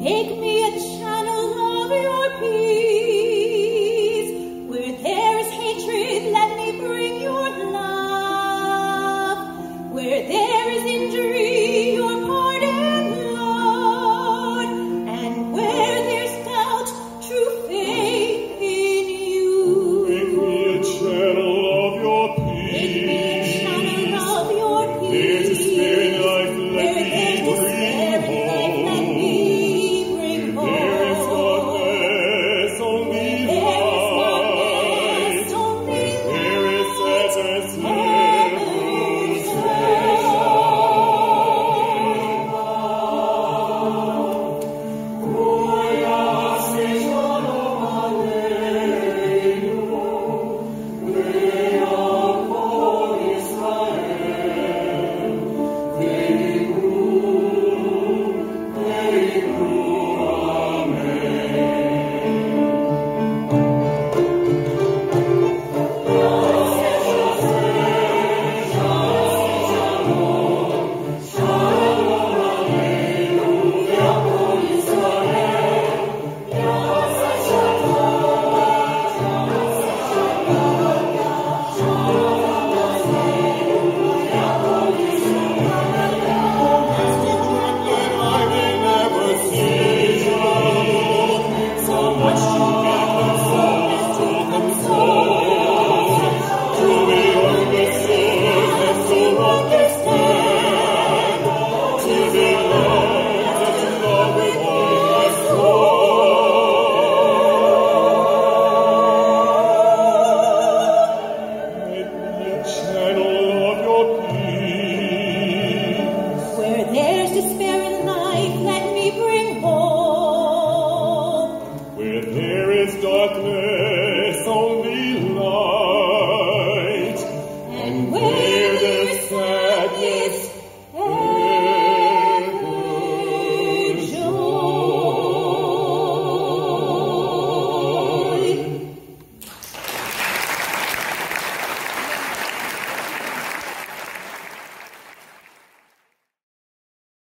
Take me a child. Oh.